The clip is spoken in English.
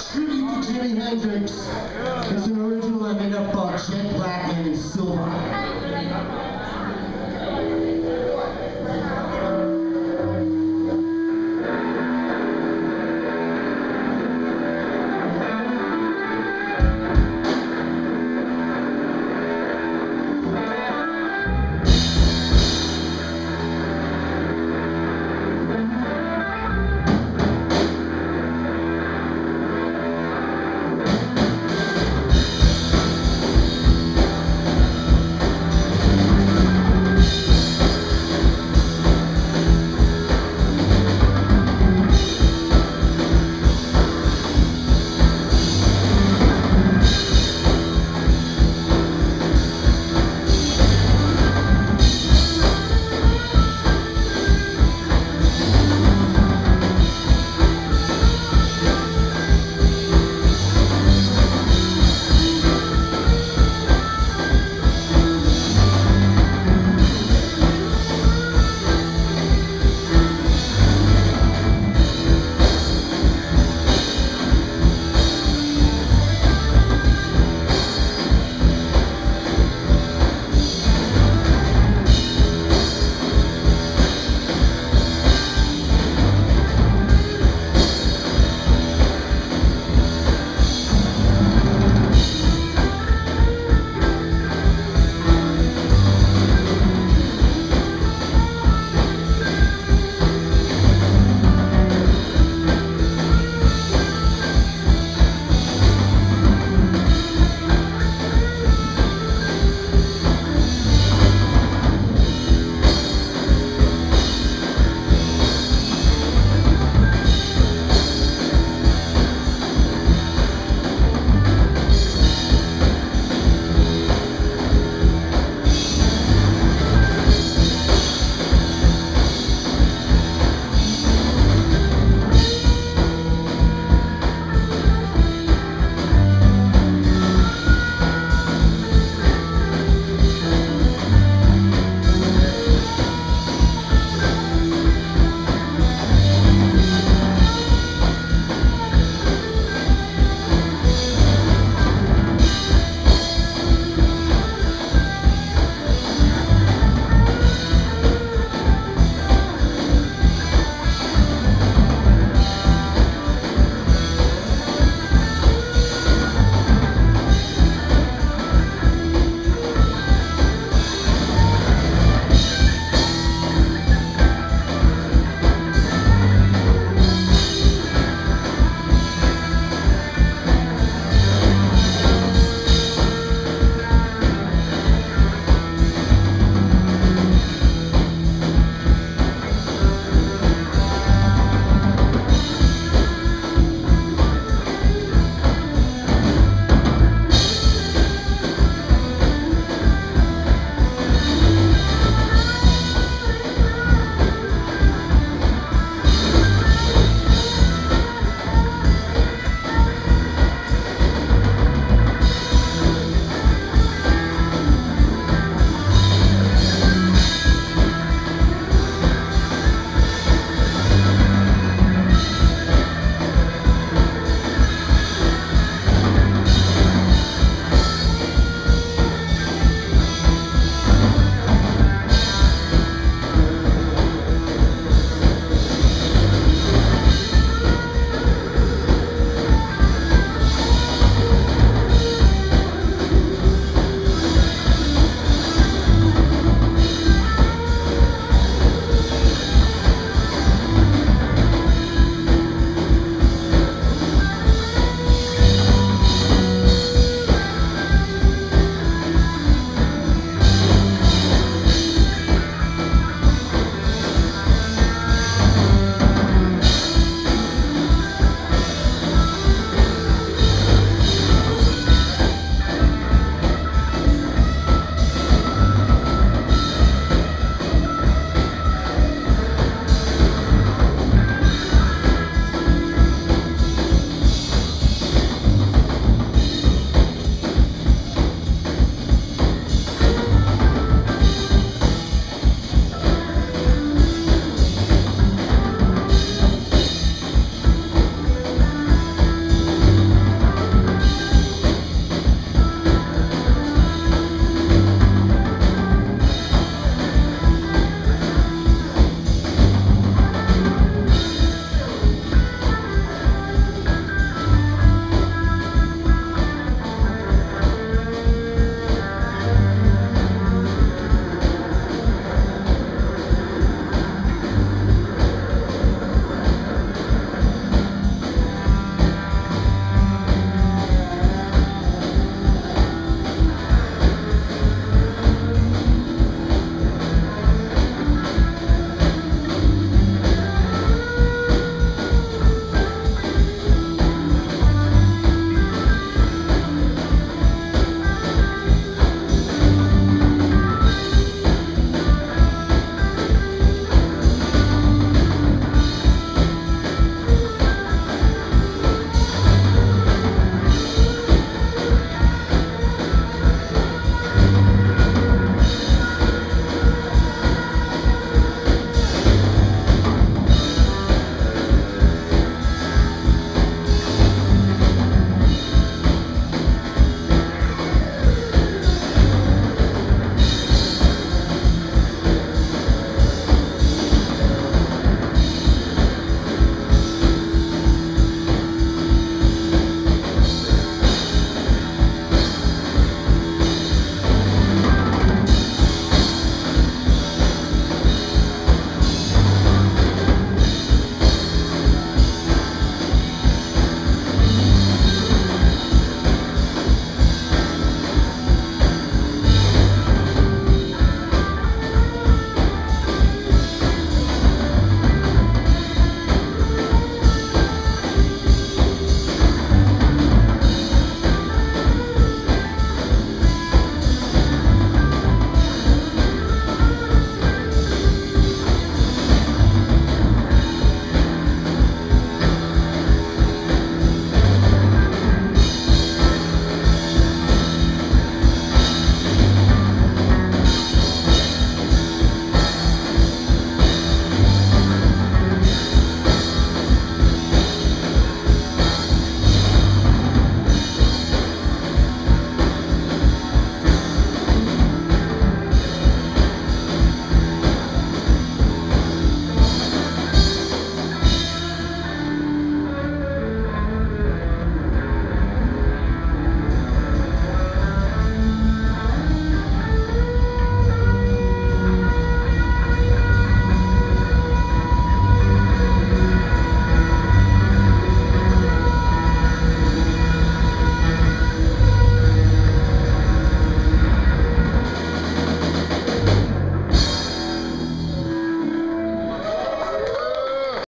tribute to Jimi Hendrix. It's an original I made up called Chet Black and Silver.